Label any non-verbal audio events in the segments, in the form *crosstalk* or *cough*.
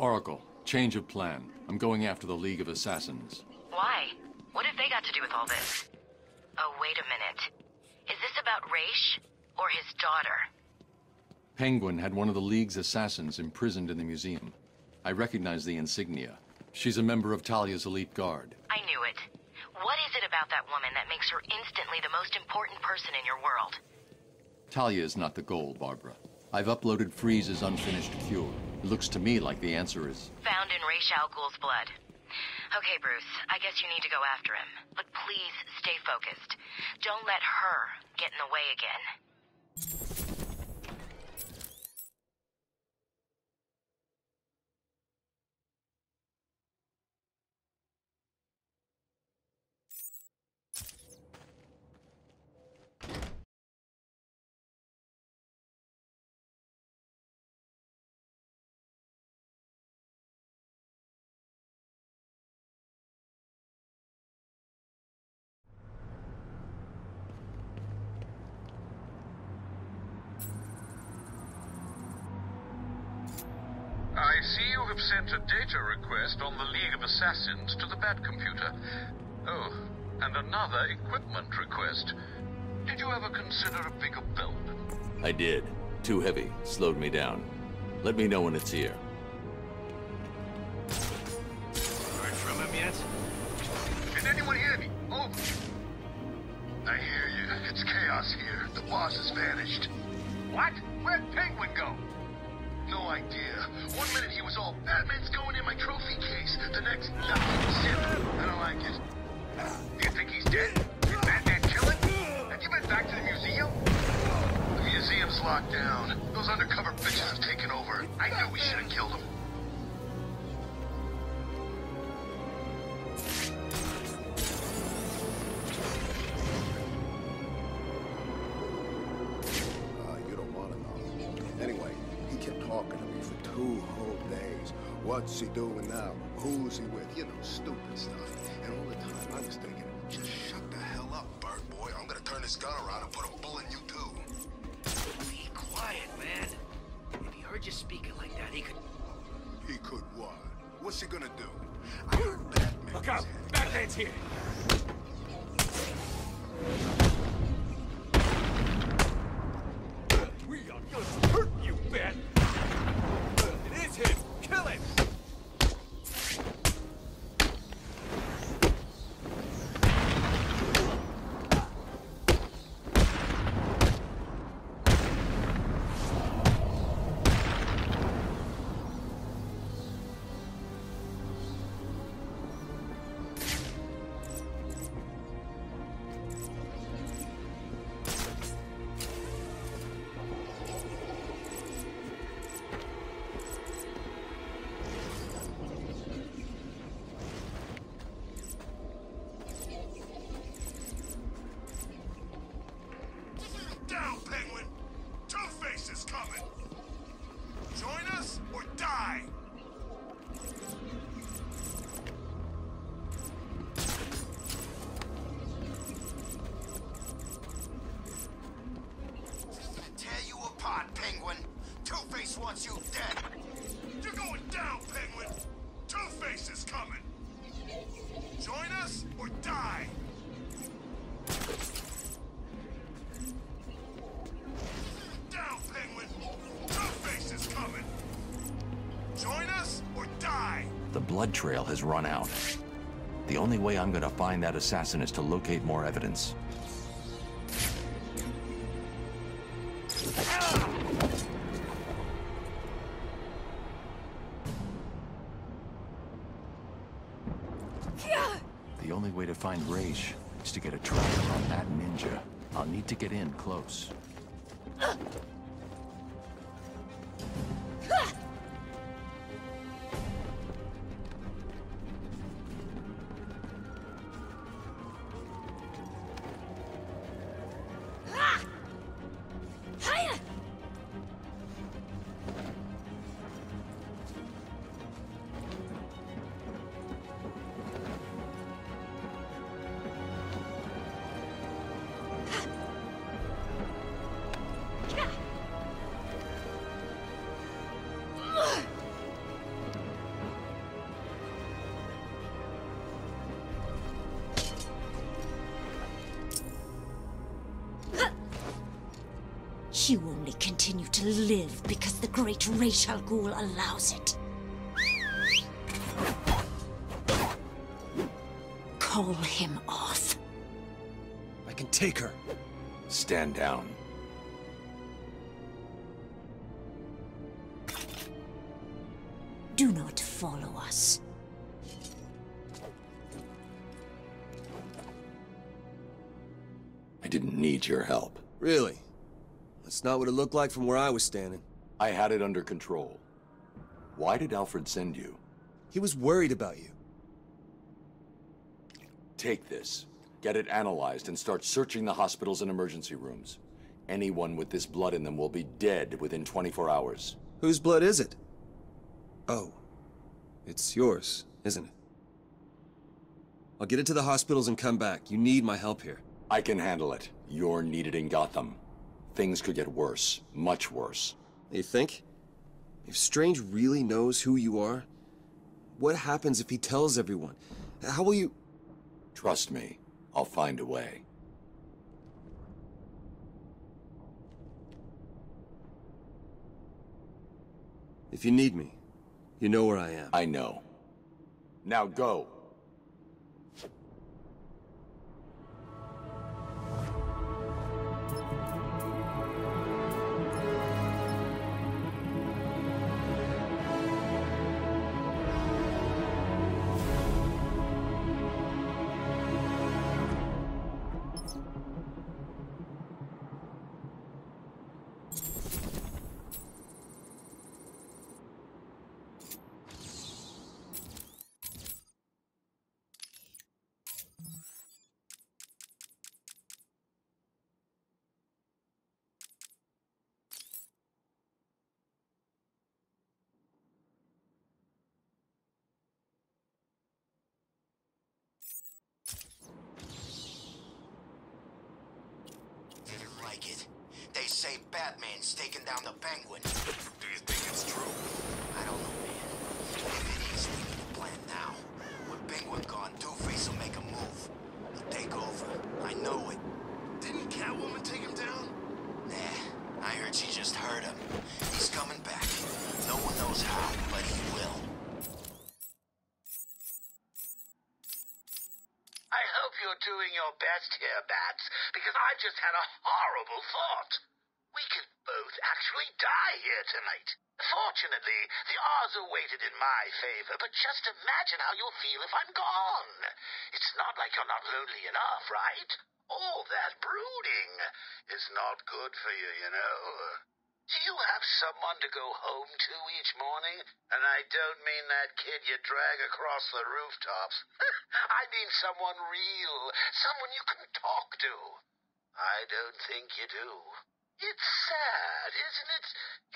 Oracle, change of plan. I'm going after the League of Assassins. Why? What have they got to do with all this? Oh, wait a minute. Is this about Ra's? Or his daughter? Penguin had one of the League's assassins imprisoned in the museum. I recognize the insignia. She's a member of Talia's elite guard. I knew it. What is it about that woman that makes her instantly the most important person in your world? Talia is not the goal, Barbara. I've uploaded Freeze's unfinished cure. Looks to me like the answer is... Found in Ra's al blood. Okay, Bruce, I guess you need to go after him. But please, stay focused. Don't let her get in the way again. I see you have sent a data request on the League of Assassins to the Bat computer. Oh, and another equipment request. Did you ever consider a bigger belt? I did. Too heavy. Slowed me down. Let me know when it's here. What's he doing now? Who's he with? You know, stupid stuff. And all the time I was thinking, just shut the hell up, bird boy. I'm gonna turn this gun around and put a bullet in you too. Be quiet, man. If he heard you speaking like that, he could... He could what? What's he gonna do? I heard Batman. Look out! Batman's here! Wants you dead. You're going down, Penguin! Two-Face is coming! Join us or die! Down, Penguin! Two-Face is coming! Join us or die! The blood trail has run out. The only way I'm gonna find that assassin is to locate more evidence. To get in close. You only continue to live because the great Ra's al Ghul allows it. Call him off. I can take her. Stand down. Do not follow us. I didn't need your help. Really? That's not what it looked like from where I was standing. I had it under control. Why did Alfred send you? He was worried about you. Take this, get it analyzed, and start searching the hospitals and emergency rooms. Anyone with this blood in them will be dead within 24 hours. Whose blood is it? Oh. It's yours, isn't it? I'll get it to the hospitals and come back. You need my help here. I can handle it. You're needed in Gotham. Things could get worse. Much worse. You think? If Strange really knows who you are, what happens if he tells everyone? How will you... Trust me. I'll find a way. If you need me, you know where I am. I know. Now go. They say Batman's taking down the Penguin. *laughs* Do you think it's true? I don't know, man. If it is, we need a plan now. With Penguin gone, Two-Face will make a move. He'll take over. I know it. Didn't Catwoman take him down? Nah, I heard she just heard him. He's coming back. No one knows how, but he doing your best here, Bats, because I just had a horrible thought. We could both actually die here tonight. Fortunately, the odds are weighted in my favor, but just imagine how you'll feel if I'm gone. It's not like you're not lonely enough, right? All that brooding is not good for you, you know. You have someone to go home to each morning? And I don't mean that kid you drag across the rooftops. *laughs* I mean someone real, someone you can talk to. I don't think you do. It's sad, isn't it?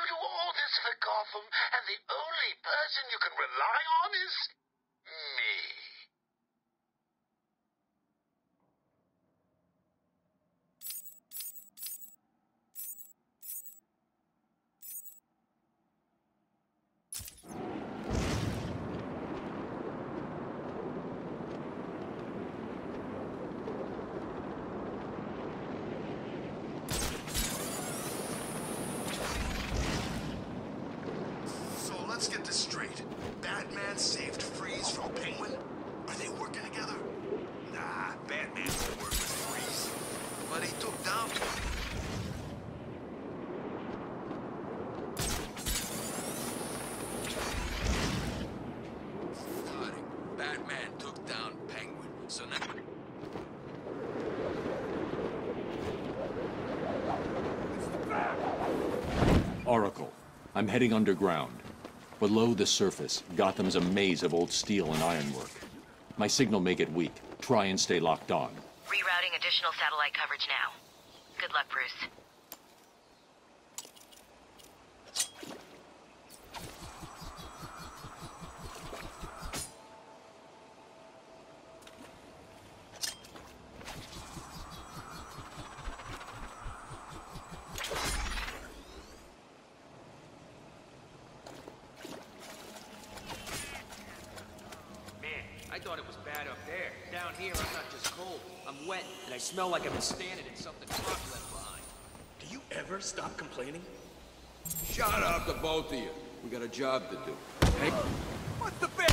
You do all this for Gotham, and the only person you can rely on is me. So let's get this straight. Batman saved Freeze from Penguin? Are they working together? Nah, Batman won't work with Freeze. But he took down took down Penguin, so now... Oracle, I'm heading underground. Below the surface, Gotham's a maze of old steel and ironwork. My signal may get weak. Try and stay locked on. Rerouting additional satellite coverage now. Good luck, Bruce. Man, I thought it was bad up there. Down here, I'm not just cold. I'm wet, and I smell like I've been standing in something rough left behind. Do Do you ever stop complaining? Shut up, the both of you. We got a job to do. Hey, what the bit?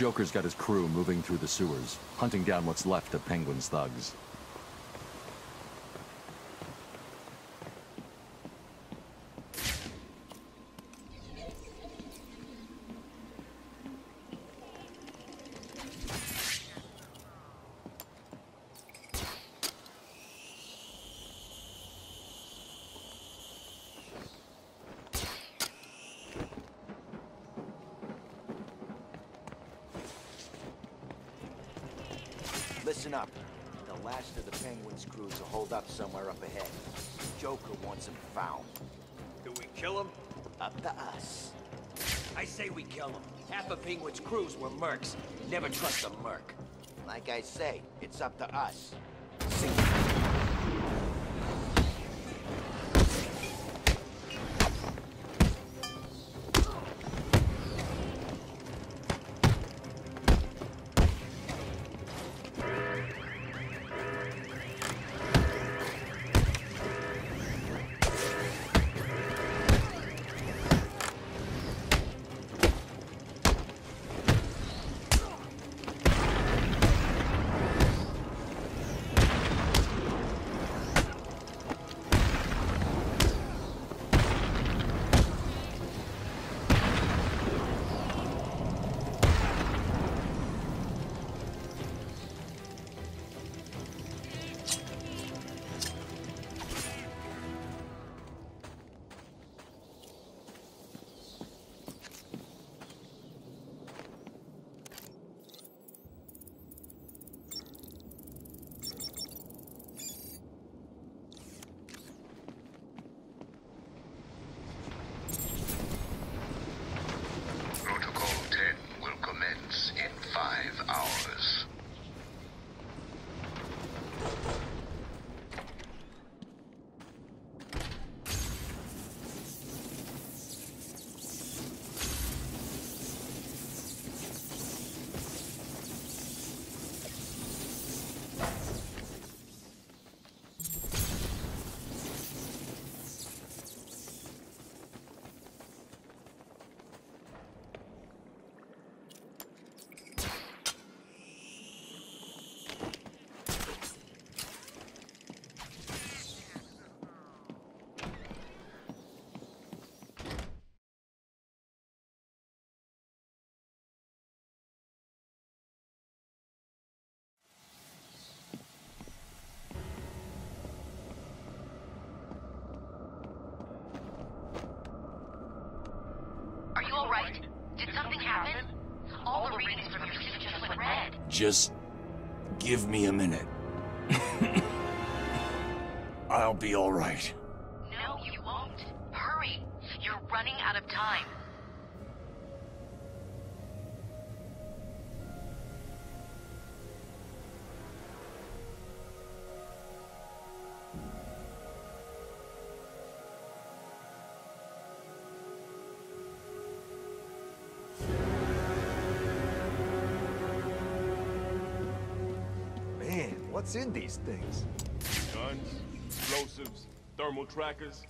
Joker's got his crew moving through the sewers, hunting down what's left of Penguin's thugs. Listen up. The last of the Penguins crews will hold up somewhere up ahead. Joker wants them found. Do we kill him? Up to us. I say we kill him. Half of Penguin's crews were mercs. Never trust a merc. Like I say, it's up to us. Are you alright? Did something happen? All the readings from your suit just went red. Just give me a minute. *laughs* I'll be all right. No, you won't. Hurry. You're running out of time. What's in these things? Guns, explosives, thermal trackers,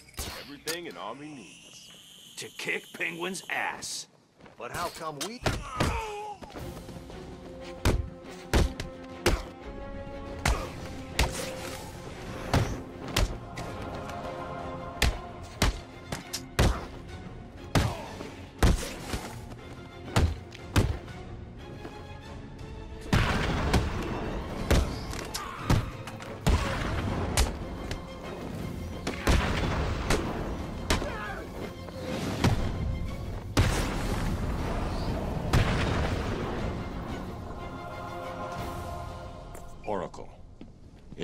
everything an army needs. To kick Penguin's ass. But how come we... *laughs*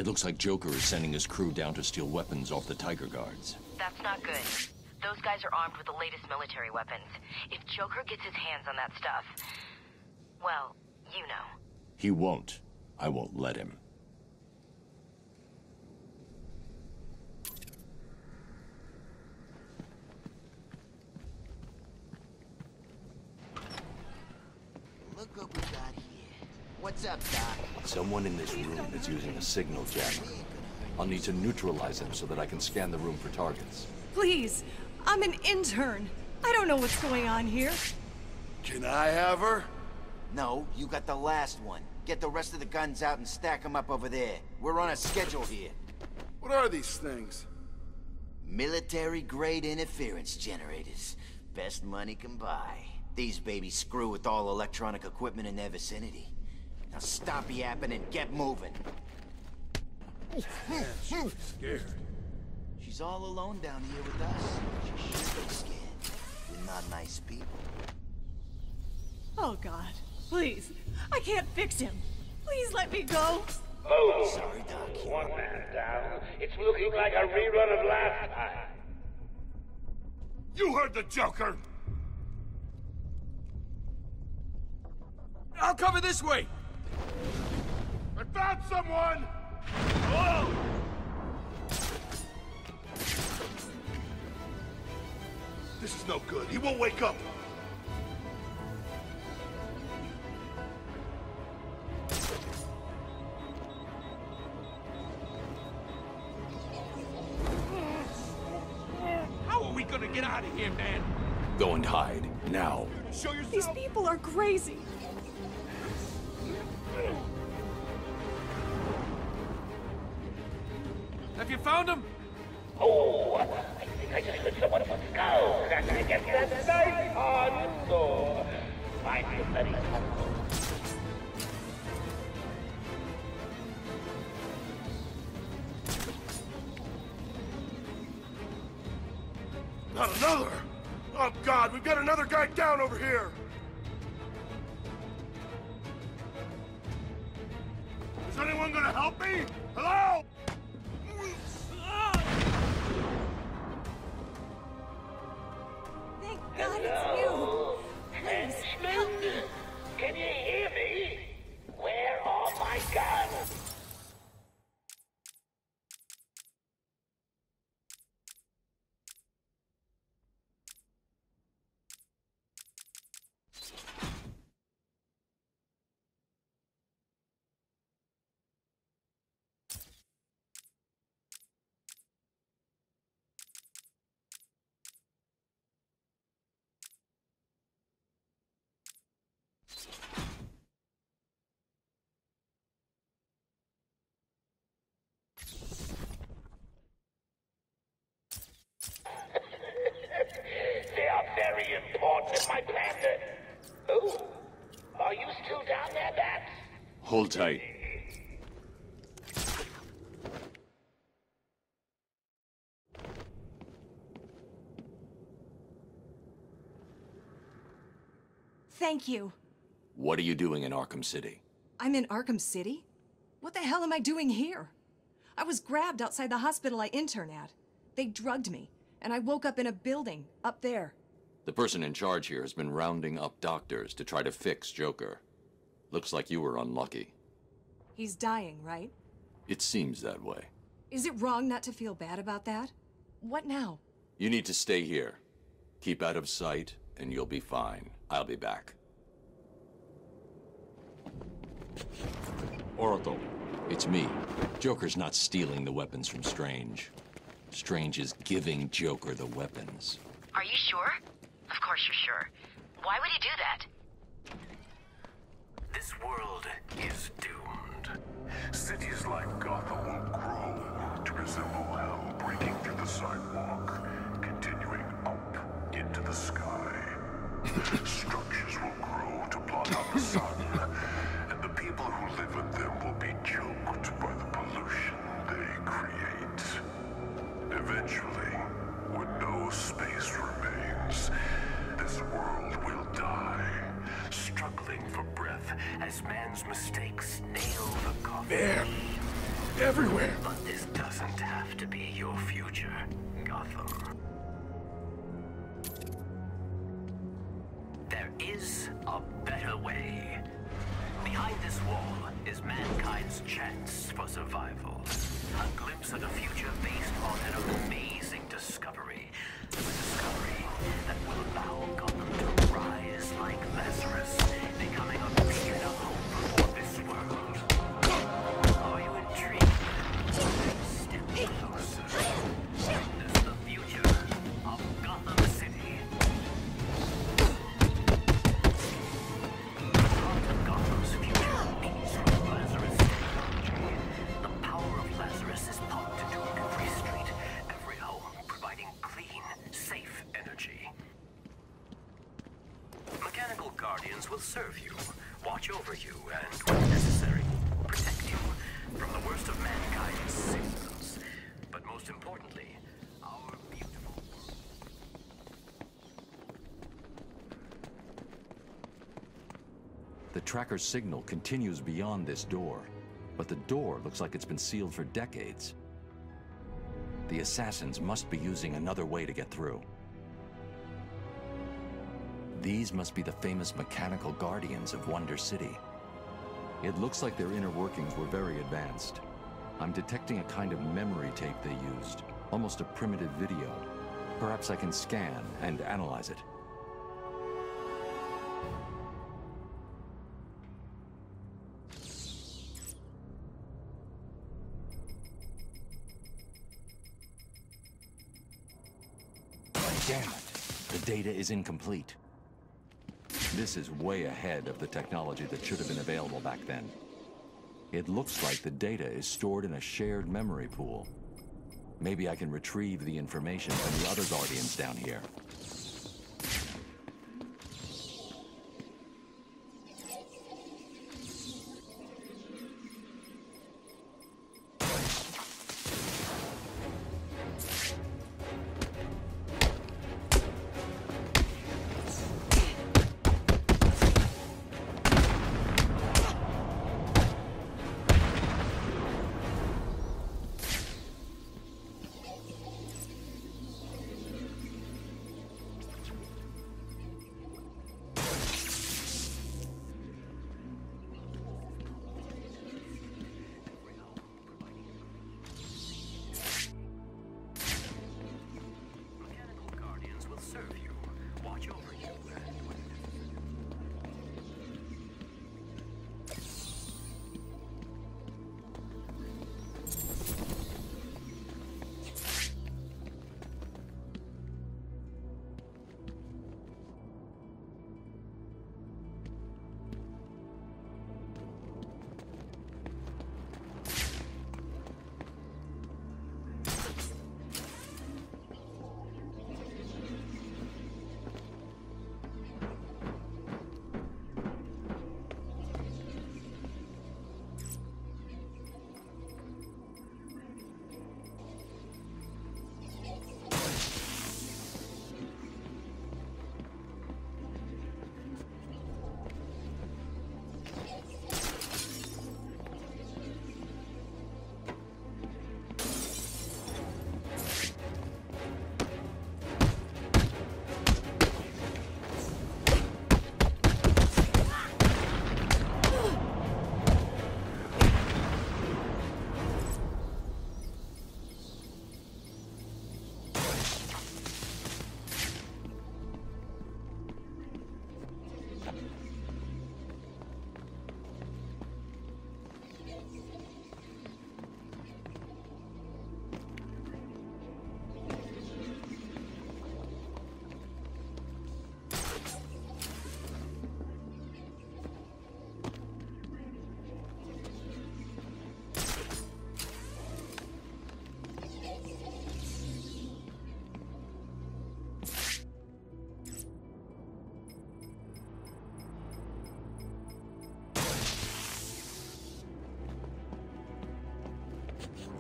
It looks like Joker is sending his crew down to steal weapons off the TYGER Guards. That's not good. Those guys are armed with the latest military weapons. If Joker gets his hands on that stuff, well, you know. He won't. I won't let him. What's up, Doc? Someone in this room is using a signal jammer. I'll need to neutralize them so that I can scan the room for targets. Please, I'm an intern. I don't know what's going on here. Can I have her? No, you got the last one. Get the rest of the guns out and stack them up over there. We're on a schedule here. What are these things? Military-grade interference generators. Best money can buy. These babies screw with all electronic equipment in their vicinity. Now stop yapping and get moving. Man, she's scared. She's all alone down here with us. She should be scared. We're not nice people. Oh, God. Please. I can't fix him. Please let me go. Oh, Sorry, Doc. one man down. It's looking like a rerun of last time. You heard the Joker! I'll cover this way! I found someone! Hello? This is no good. He won't wake up. How are we gonna get out of here, man? Go and hide, now. Show yourself! These people are crazy. Found him? Oh, I think I just heard someone on skull. Door. Find you very. Not another! Oh, God, we've got another guy down over here! Important in my plan to... Oh, are you still down there, Bats? Hold tight. Thank you. What are you doing in Arkham City? I'm in Arkham City? What the hell am I doing here? I was grabbed outside the hospital I intern at. They drugged me, and I woke up in a building up there. The person in charge here has been rounding up doctors to try to fix Joker. Looks like you were unlucky. He's dying, right? It seems that way. Is it wrong not to feel bad about that? What now? You need to stay here. Keep out of sight, and you'll be fine. I'll be back. Oracle, it's me. Joker's not stealing the weapons from Strange. Strange is giving Joker the weapons. Are you sure? Of course you're sure. Why would he do that? This world is doomed. Cities like Gotham will grow to resemble hell breaking through the sidewalk, continuing up into the sky. Structures will grow to blot out the sun, and the people who live in them will be choked by the pollution they create. Eventually, as man's mistakes nail the coffin. There. Everywhere. But this doesn't have to be your future, Gotham. There is a better way. Behind this wall is mankind's chance for survival. A glimpse of the future based on an amazing discovery. A discovery importantly, our beautiful The tracker's signal continues beyond this door, but the door looks like it's been sealed for decades. The assassins must be using another way to get through. These must be the famous mechanical guardians of Wonder City. It looks like their inner workings were very advanced. I'm detecting a kind of memory tape they used, almost a primitive video. Perhaps I can scan and analyze it. Damn it. The data is incomplete. This is way ahead of the technology that should have been available back then. It looks like the data is stored in a shared memory pool. Maybe I can retrieve the information from the other Guardians down here.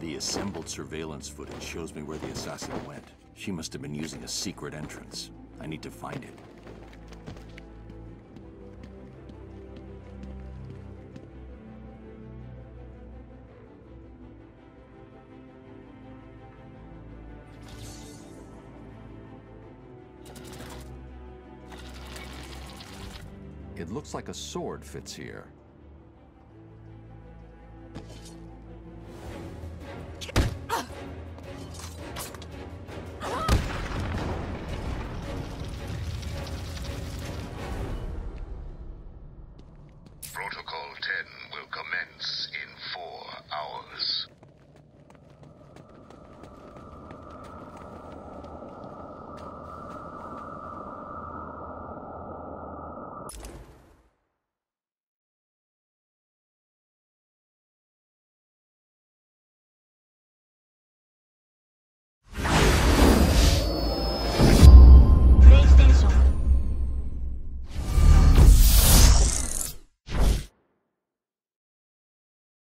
The assembled surveillance footage shows me where the assassin went. She must have been using a secret entrance. I need to find it. It looks like a sword fits here.